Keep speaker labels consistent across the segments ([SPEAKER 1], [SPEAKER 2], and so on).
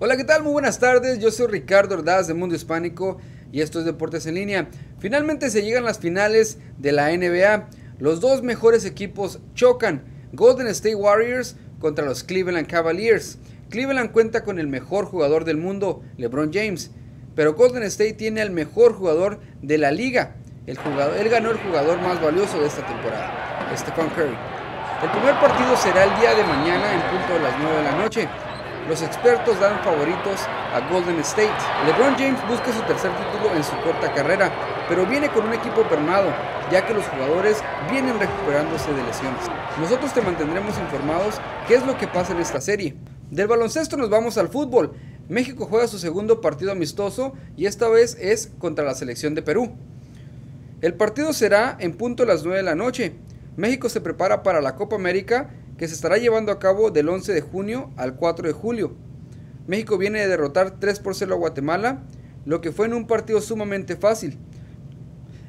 [SPEAKER 1] Hola, ¿qué tal? Muy buenas tardes. Yo soy Ricardo Ordaz de Mundo Hispánico y esto es Deportes en Línea. Finalmente se llegan las finales de la NBA. Los dos mejores equipos chocan. Golden State Warriors contra los Cleveland Cavaliers. Cleveland cuenta con el mejor jugador del mundo, LeBron James. Pero Golden State tiene al mejor jugador de la liga. El jugador, él ganó el jugador más valioso de esta temporada, Stephen Curry. El primer partido será el día de mañana en punto de las 9 de la noche. Los expertos dan favoritos a Golden State. LeBron James busca su tercer título en su corta carrera, pero viene con un equipo permado, ya que los jugadores vienen recuperándose de lesiones. Nosotros te mantendremos informados qué es lo que pasa en esta serie. Del baloncesto nos vamos al fútbol. México juega su segundo partido amistoso y esta vez es contra la selección de Perú. El partido será en punto a las 9 de la noche. México se prepara para la Copa América que se estará llevando a cabo del 11 de junio al 4 de julio. México viene de derrotar 3 por 0 a Guatemala, lo que fue en un partido sumamente fácil.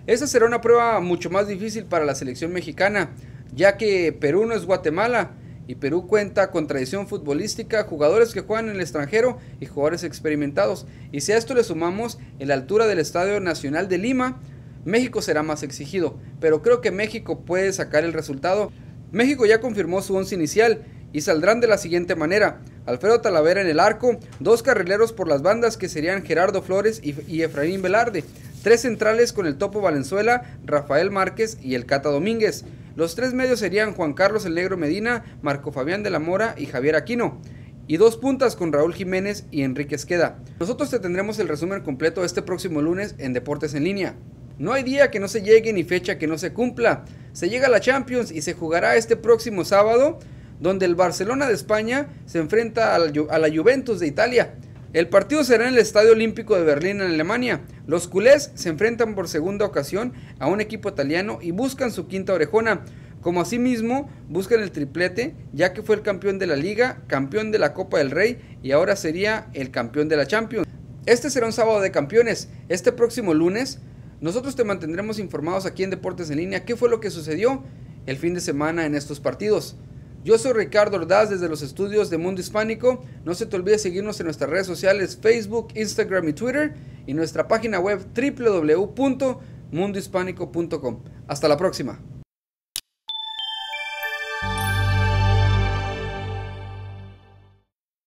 [SPEAKER 1] Esa será una prueba mucho más difícil para la selección mexicana, ya que Perú no es Guatemala y Perú cuenta con tradición futbolística, jugadores que juegan en el extranjero y jugadores experimentados. Y si a esto le sumamos la altura del Estadio Nacional de Lima, México será más exigido, pero creo que México puede sacar el resultado México ya confirmó su once inicial y saldrán de la siguiente manera. Alfredo Talavera en el arco, dos carrileros por las bandas que serían Gerardo Flores y, Efraín Velarde, tres centrales con el Topo Valenzuela, Rafael Márquez y el Cata Domínguez. Los tres medios serían Juan Carlos el Negro Medina, Marco Fabián de la Mora y Javier Aquino. Y dos puntas con Raúl Jiménez y Enrique Esqueda. Nosotros te tendremos el resumen completo este próximo lunes en Deportes en Línea. No hay día que no se llegue ni fecha que no se cumpla. Se llega a la Champions y se jugará este próximo sábado, donde el Barcelona de España se enfrenta a la, Juventus de Italia. El partido será en el Estadio Olímpico de Berlín en Alemania. Los culés se enfrentan por segunda ocasión a un equipo italiano y buscan su quinta orejona. Como asimismo buscan el triplete, ya que fue el campeón de la liga, campeón de la Copa del Rey y ahora sería el campeón de la Champions. Este será un sábado de campeones. Este próximo lunes nosotros te mantendremos informados aquí en Deportes en Línea qué fue lo que sucedió el fin de semana en estos partidos. Yo soy Ricardo Ordaz desde los estudios de Mundo Hispánico. No se te olvide seguirnos en nuestras redes sociales Facebook, Instagram y Twitter y nuestra página web www.mundohispánico.com. Hasta la próxima.